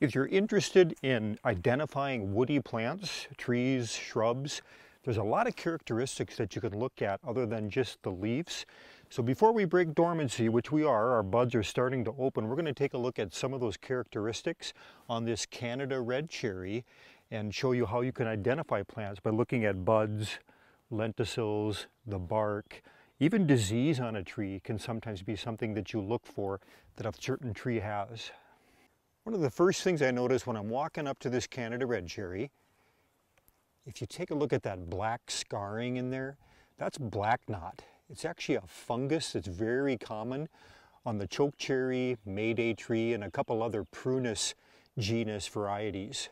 If you're interested in identifying woody plants, trees, shrubs, there's a lot of characteristics that you can look at other than just the leaves. So before we break dormancy, which we are, our buds are starting to open, we're going to take a look at some of those characteristics on this Canada red cherry and show you how you can identify plants by looking at buds, lenticels, the bark, even disease on a tree can sometimes be something that you look for that a certain tree has. One of the first things I notice when I'm walking up to this Canada red cherry, if you take a look at that black scarring in there, that's black knot. It's actually a fungus that's very common on the chokecherry, mayday tree, and a couple other prunus genus varieties.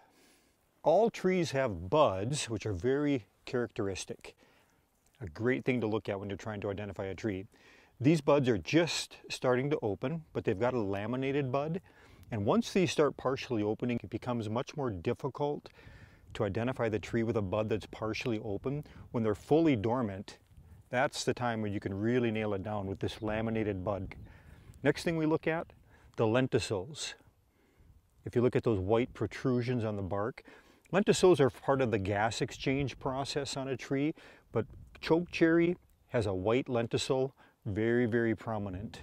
All trees have buds, which are very characteristic a great thing to look at when you're trying to identify a tree. These buds are just starting to open, but they've got a laminated bud. And once these start partially opening, it becomes much more difficult to identify the tree with a bud that's partially open. When they're fully dormant, that's the time when you can really nail it down with this laminated bud. Next thing we look at, the lenticels. If you look at those white protrusions on the bark, lenticels are part of the gas exchange process on a tree, but Chokecherry has a white lenticel, very, very prominent.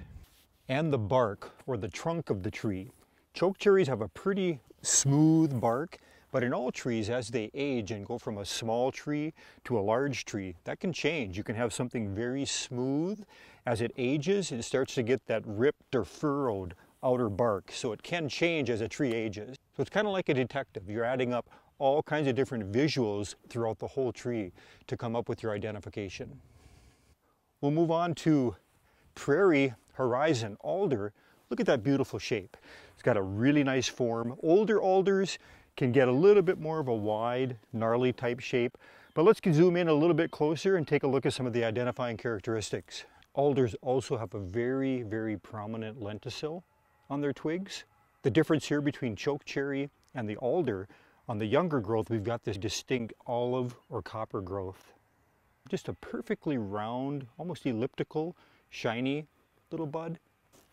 And the bark, or the trunk of the tree. Chokecherries have a pretty smooth bark, but in all trees, as they age and go from a small tree to a large tree, that can change. You can have something very smooth. As it ages, it starts to get that ripped or furrowed outer bark. So it can change as a tree ages. So it's kind of like a detective. You're adding up all kinds of different visuals throughout the whole tree to come up with your identification. We'll move on to prairie horizon alder. Look at that beautiful shape. It's got a really nice form. Older alders can get a little bit more of a wide, gnarly type shape, but let's zoom in a little bit closer and take a look at some of the identifying characteristics. Alders also have a very, very prominent lenticel on their twigs. The difference here between chokecherry and the alder on the younger growth, we've got this distinct olive or copper growth. Just a perfectly round, almost elliptical, shiny little bud.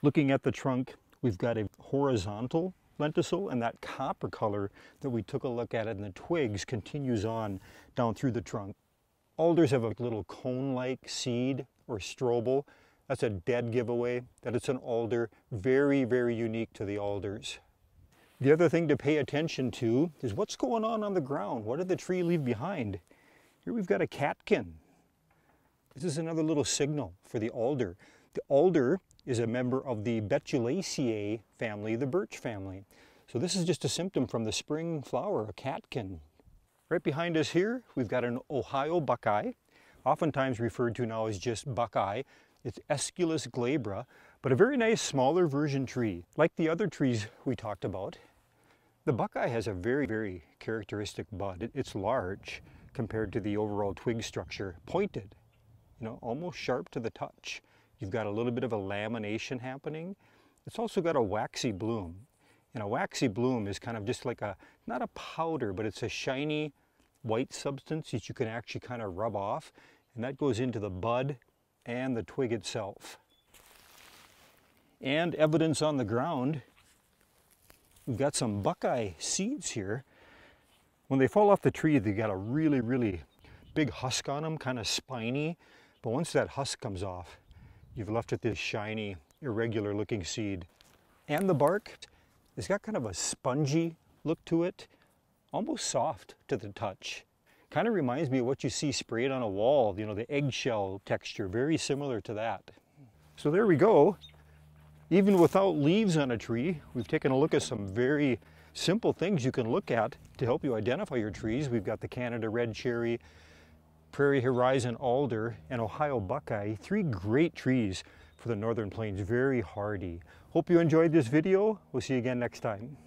Looking at the trunk, we've got a horizontal lenticel and that copper color that we took a look at in the twigs continues on down through the trunk. Alders have a little cone-like seed or strobile. That's a dead giveaway that it's an alder, very, very unique to the alders. The other thing to pay attention to is what's going on on the ground. What did the tree leave behind? Here we've got a catkin. This is another little signal for the alder. The alder is a member of the Betulaceae family, the birch family. So this is just a symptom from the spring flower, a catkin. Right behind us here, we've got an Ohio buckeye, oftentimes referred to now as just buckeye. It's Aesculus glabra, but a very nice smaller version tree. Like the other trees we talked about, the buckeye has a very, very characteristic bud. It's large compared to the overall twig structure, pointed, you know, almost sharp to the touch. You've got a little bit of a lamination happening. It's also got a waxy bloom. And a waxy bloom is kind of just like a, not a powder, but it's a shiny white substance that you can actually kind of rub off. And that goes into the bud and the twig itself. And evidence on the ground We've got some buckeye seeds here. When they fall off the tree, they got a really, really big husk on them, kind of spiny. But once that husk comes off, you've left it this shiny, irregular looking seed. And the bark, it's got kind of a spongy look to it, almost soft to the touch. Kind of reminds me of what you see sprayed on a wall, you know, the eggshell texture, very similar to that. So there we go. Even without leaves on a tree, we've taken a look at some very simple things you can look at to help you identify your trees. We've got the Canada Red Cherry, Prairie Horizon Alder, and Ohio Buckeye, three great trees for the Northern Plains, very hardy. Hope you enjoyed this video. We'll see you again next time.